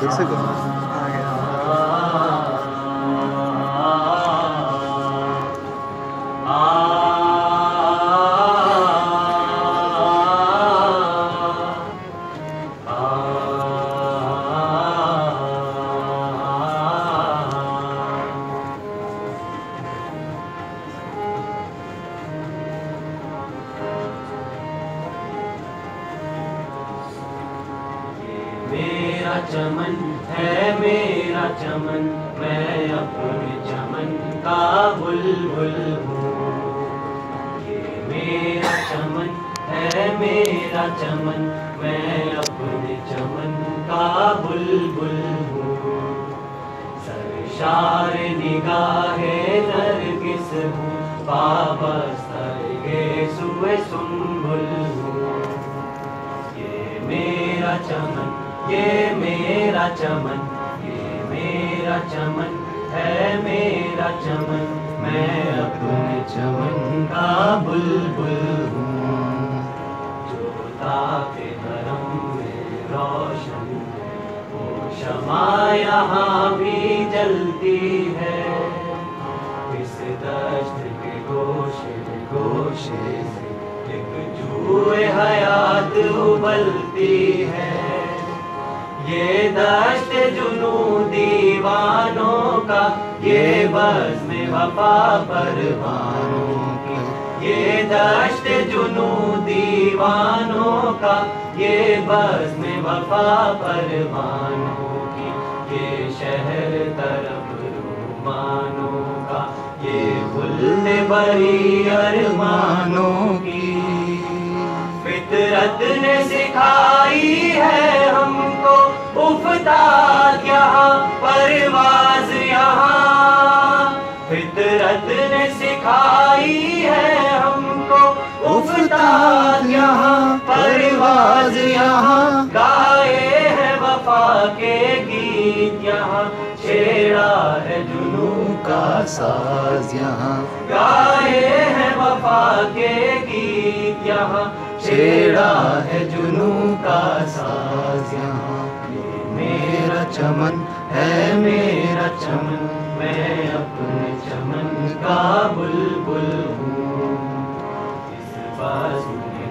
देख सकते हो मेरा चमन है, मेरा चमन, मैं अपने चमन का बुलबुल हूँ। मेरा चमन है, मेरा चमन, मैं अपने चमन का बुलबुल हूँ। सरशार निगाहे नरगिस हूँ बाबा ये मेरा चमन, ये मेरा चमन, है मेरा चमन, मैं अपने चमन का बुलबुल हूँ। जो ताके धर्म में रोशन वो क्षमा यहाँ भी जलती है। इस दश्त के गोशे गोशे से एक जुए हयात उबलती है। ये दश्त जुनू दीवानों का, ये बस में वफा परवानों की। ये दश्त जुनू दीवानों का, ये बस में वफा परवानों की। ये शहर तरफ़ रूमानों का, ये फुल बरी अरमानों की। फितरत ने सिखाई है उफताद यहाँ परवाज यहाँ? फितरत ने सिखाई है हमको उफताद यहाँ परवाज यहाँ? गाए हैं वफा के गीत यहाँ। छेड़ा है जुनू का साज यहाँ। गाए हैं वफा के गीत यहाँ। छेड़ा है जुनू का साज यहाँ। चमन है मेरा चमन, मैं अपने चमन का बुलबुल हूँ। इस बाजू में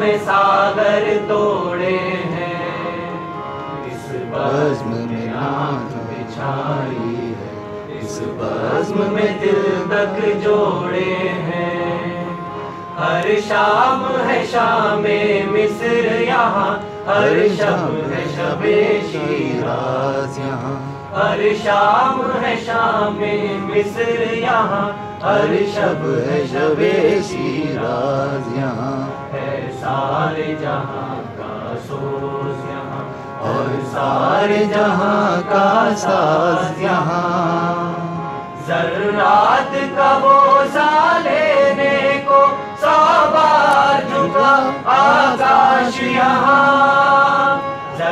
बाजू सागर तोड़े हैं। इस बज्म में नाथ बिछाई है, इस बज्म में दिल तक जोड़े हैं। हर शाम है शाम मिस्र यहाँ हर शब है शबे शिराज राज यहाँ हर शाम है शाम मिस्र यहाँ हर शब है शबे शिराज यहाँ। है सारे जहाँ का सोज यहाँ और सारे जहाँ का साज यहाँ। जर्रात का बोझा लेने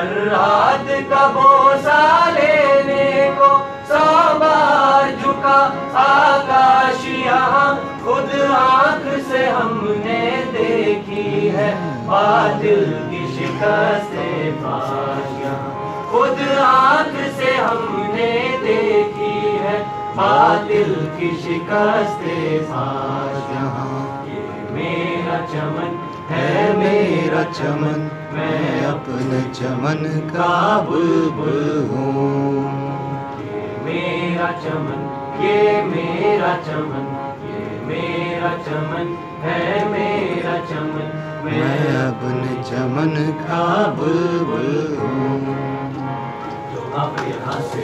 जर्रात का बोझा लेने को सौ बार झुका आकाश, यहाँ खुद आँख से हमने देखी है बादल की शिकस्त खुद आँख से हमने देखी है बादल की शिकस्त यहाँ ये मेरा चमन है, मेरा चमन। मैं अपने चमन का बुलबुल हूँ। मेरा चमन ये मेरा चमन ये मेरा चमन है मेरा चमन। मैं अपने चमन का बुलबुल हूँ। जो अब यहाँ से